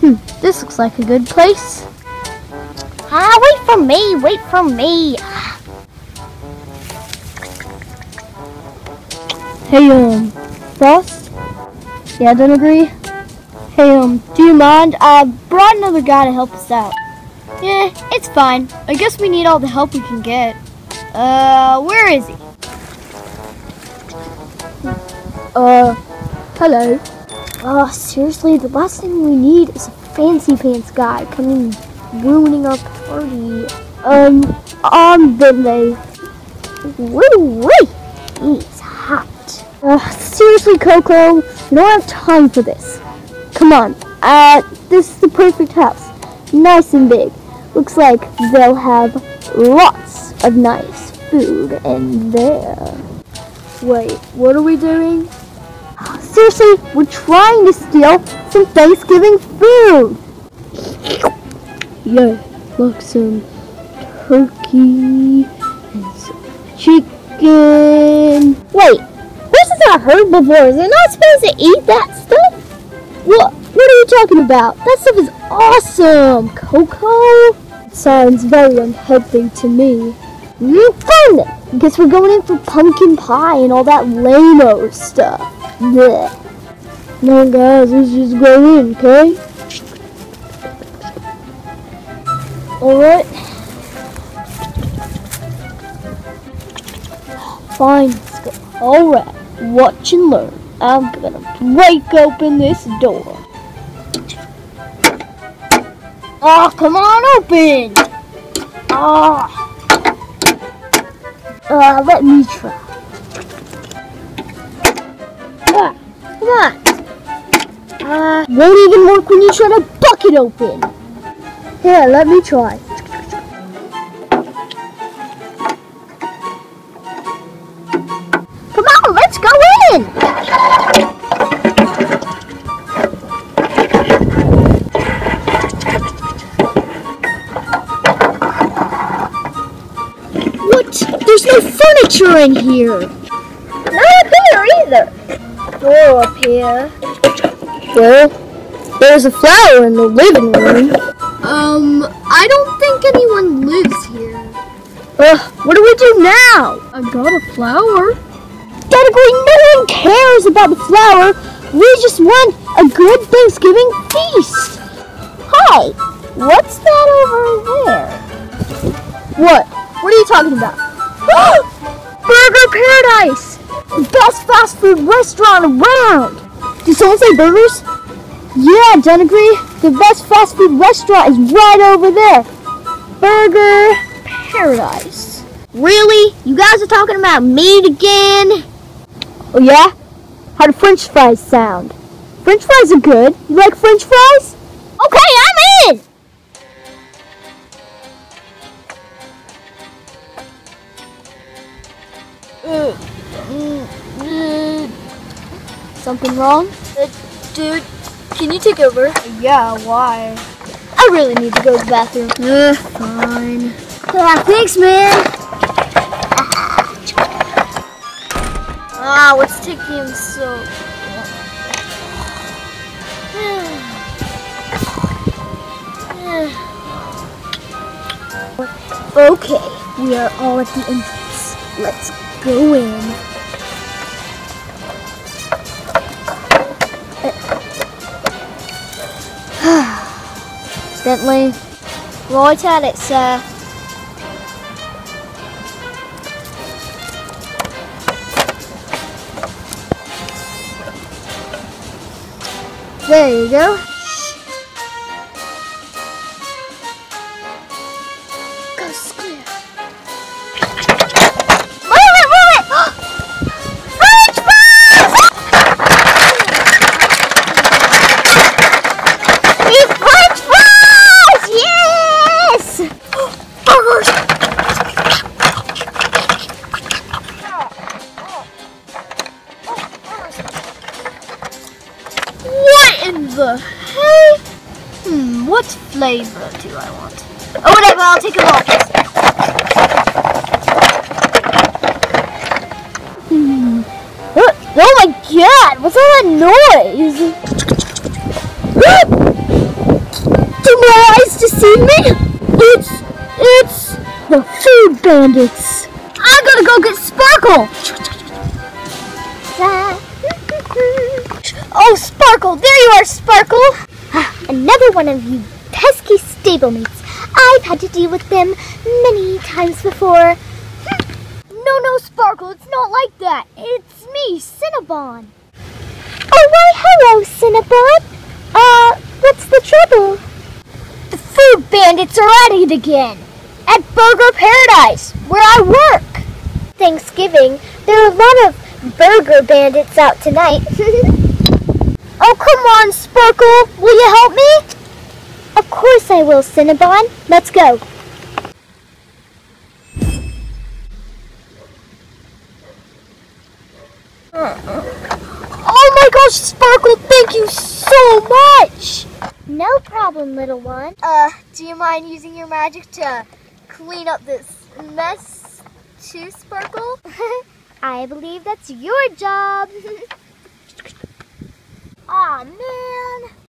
Hmm, this looks like a good place. Ah, wait for me, wait for me. Hey, um, boss? Yeah, I don't agree? Hey, um, do you mind? I brought another guy to help us out. Yeah, it's fine. I guess we need all the help we can get. Uh, where is he? Uh, hello. Oh, seriously, the last thing we need is a fancy pants guy coming ruining our party. Um, on the Bentley. Woo wee! He's hot. Uh, seriously, Coco, we don't have time for this. Come on, uh, this is the perfect house. Nice and big. Looks like they'll have lots of nice food in there. Wait, what are we doing? Seriously, we're trying to steal some Thanksgiving food. Yeah, look, some turkey and some chicken. Wait, this horses are herbivores. They're not supposed to eat that stuff? What? What are you talking about? That stuff is awesome, Coco. It sounds very unhealthy to me. Mm, fine then. Guess we're going in for pumpkin pie and all that lame stuff. Blech. No, guys, let's just go in, okay? Alright. Fine, let's go. Alright, watch and learn. I'm gonna break open this door. Oh, come on, open! Oh. Uh, let me try. Ah, come on. Uh, won't even work when you try to bucket open. Here, let me try. Come on, let's go in. Furniture in here. Not up here either. Door up here. Well, there's a flower in the living room. Um, I don't think anyone lives here. Ugh, what do we do now? I got a flower. Category, no one cares about the flower. We just want a good Thanksgiving feast. Hi, what's that over there? What? What are you talking about? Burger Paradise! The best fast food restaurant around! Did someone say burgers? Yeah, don't agree? The best fast food restaurant is right over there. Burger Paradise. Really? You guys are talking about meat again? Oh yeah? How do french fries sound? French fries are good. You like french fries? Okay, Something wrong? Uh, dude, can you take over? Yeah, why? I really need to go to the bathroom. Fine. Yeah, thanks, man. Ah, what's taking him so... Okay, we are all at the entrance. Let's go in. Bentley, Right at it, sir. there you go. Coast flavor? Hey, hmm, what flavor do I want? Oh, whatever, I'll take a roll. Hmm. Oh, oh my god, what's all that noise? do my eyes deceive me? It's, it's the food bandits. I gotta go get Sparkle. Oh, Sparkle! There you are, Sparkle. Another one of you pesky stablemates. I've had to deal with them many times before. No, no, Sparkle. It's not like that. It's me, Cinnabon. Oh, why, hello, Cinnabon. Uh, what's the trouble? The food bandits are at it again. At Burger Paradise, where I work. Thanksgiving, there are a lot of burger bandits out tonight. Oh, come on, Sparkle. Will you help me? of course I will, Cinnabon. Let's go. Oh my gosh, Sparkle, thank you so much. No problem, little one. Uh, do you mind using your magic to clean up this mess too, Sparkle? I believe that's your job. Aw, man.